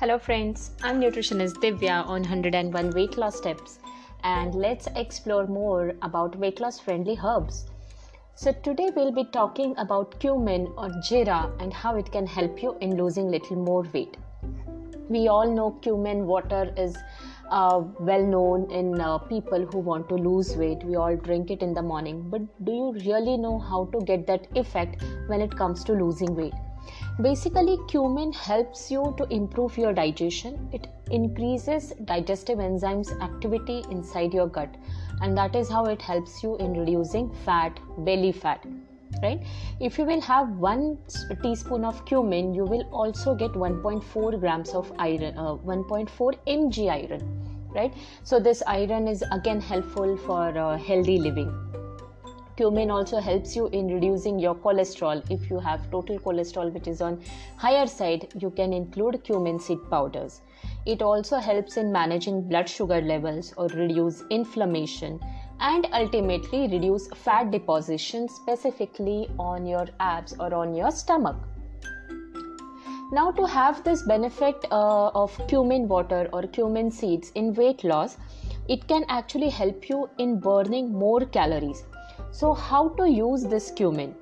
Hello, friends. I'm nutritionist Divya on 101 Weight Loss Tips, and let's explore more about weight loss friendly herbs. So, today we'll be talking about cumin or jeera and how it can help you in losing little more weight. We all know cumin water is uh, well known in uh, people who want to lose weight. We all drink it in the morning, but do you really know how to get that effect when it comes to losing weight? Basically, cumin helps you to improve your digestion. It increases digestive enzymes activity inside your gut, and that is how it helps you in reducing fat, belly fat. Right? If you will have one teaspoon of cumin, you will also get 1.4 grams of iron, uh, 1.4 mg iron. Right? So, this iron is again helpful for uh, healthy living cumin also helps you in reducing your cholesterol. If you have total cholesterol which is on higher side you can include cumin seed powders. It also helps in managing blood sugar levels or reduce inflammation and ultimately reduce fat deposition specifically on your abs or on your stomach. Now to have this benefit uh, of cumin water or cumin seeds in weight loss it can actually help you in burning more calories so, how to use this cumin?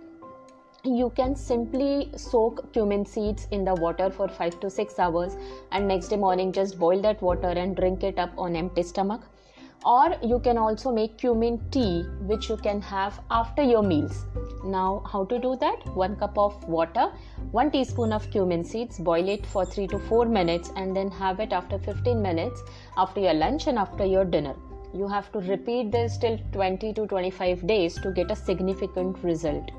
You can simply soak cumin seeds in the water for 5 to 6 hours and next day morning just boil that water and drink it up on empty stomach. Or you can also make cumin tea which you can have after your meals. Now, how to do that? 1 cup of water, 1 teaspoon of cumin seeds, boil it for 3 to 4 minutes and then have it after 15 minutes after your lunch and after your dinner you have to repeat this till 20 to 25 days to get a significant result.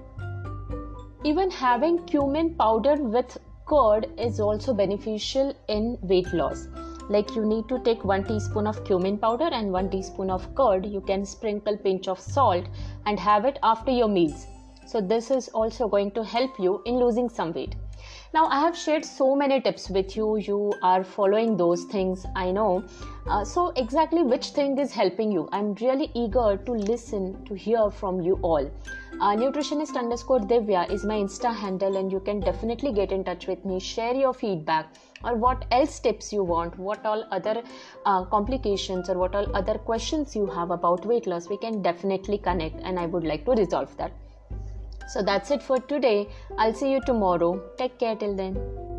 Even having cumin powder with curd is also beneficial in weight loss. Like you need to take 1 teaspoon of cumin powder and 1 teaspoon of curd. You can sprinkle pinch of salt and have it after your meals. So this is also going to help you in losing some weight. Now, I have shared so many tips with you. You are following those things, I know. Uh, so, exactly which thing is helping you? I'm really eager to listen, to hear from you all. Uh, nutritionist underscore Divya is my Insta handle, and you can definitely get in touch with me. Share your feedback or what else tips you want, what all other uh, complications or what all other questions you have about weight loss. We can definitely connect, and I would like to resolve that. So that's it for today. I'll see you tomorrow. Take care till then.